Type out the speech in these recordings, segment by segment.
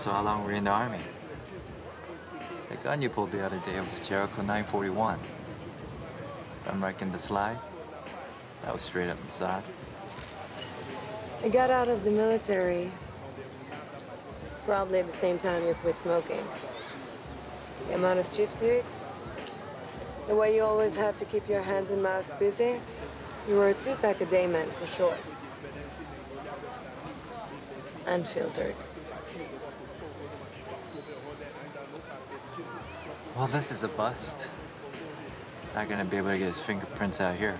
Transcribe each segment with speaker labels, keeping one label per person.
Speaker 1: So how long were you in the army? The gun you pulled the other day was Jericho 941. If I'm wrecking the slide, that was straight up Mossad.
Speaker 2: I got out of the military probably at the same time you quit smoking. The amount of chips you eat, the way you always have to keep your hands and mouth busy, you were a two-pack a day man for sure. Unfiltered.
Speaker 1: Well, this is a bust. Not gonna be able to get his fingerprints out here.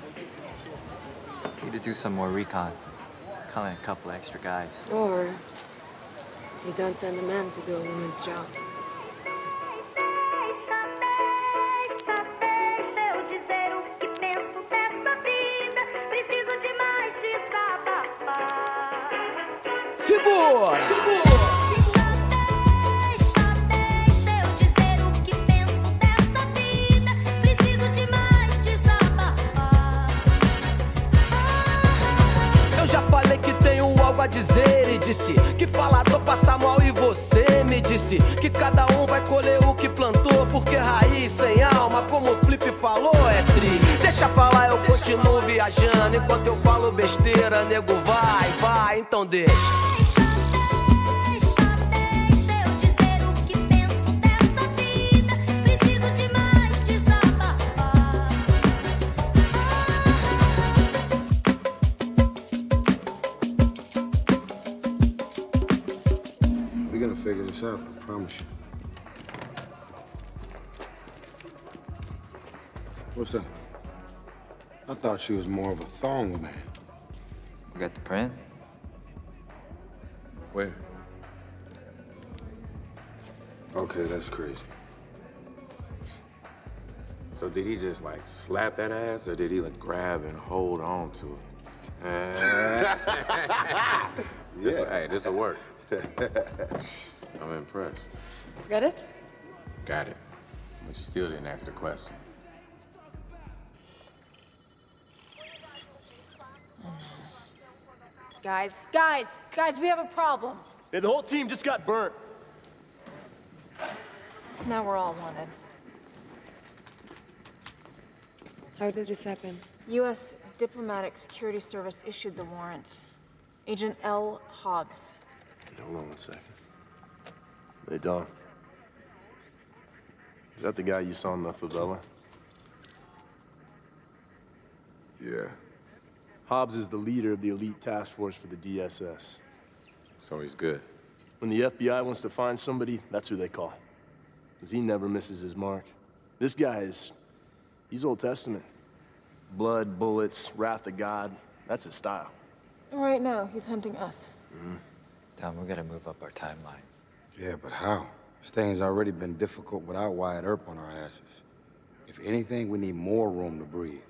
Speaker 1: Need to do some more recon. Call in a couple extra guys.
Speaker 2: Or you don't send a man to do a woman's job.
Speaker 3: A dizer e disse que falador passa mal e você me disse que cada um vai colher o que plantou porque raiz sem alma, como o Flip falou, é tri. Deixa pra lá, eu continuo viajando enquanto eu falo besteira, nego vai, vai, então deixa.
Speaker 4: Figure this out, I promise you. What's that? I thought she was more of a thong man.
Speaker 1: You got the print?
Speaker 4: Where? Okay, that's crazy.
Speaker 5: So did he just like slap that ass, or did he like grab and hold on to it? This, hey, this'll work. I'm impressed.
Speaker 2: Got it?
Speaker 5: Got it. But you still didn't answer the question.
Speaker 6: Guys, guys, guys, we have a problem.
Speaker 7: Yeah, the whole team just got burnt.
Speaker 6: Now we're all wanted.
Speaker 2: How did this happen?
Speaker 6: U.S. Diplomatic Security Service issued the warrants. Agent L. Hobbs.
Speaker 7: Hold on one second. Hey, Dom. Is that the guy you saw in the favela?
Speaker 4: Yeah.
Speaker 7: Hobbs is the leader of the elite task force for the DSS.
Speaker 5: So he's good.
Speaker 7: When the FBI wants to find somebody, that's who they call. Because he never misses his mark. This guy is... he's Old Testament. Blood, bullets, wrath of God. That's his style.
Speaker 6: Right now, he's hunting us.
Speaker 1: Mm-hmm. Dom, we gotta move up our timeline.
Speaker 4: Yeah, but how? This thing's already been difficult without Wyatt Earp on our asses. If anything, we need more room to breathe.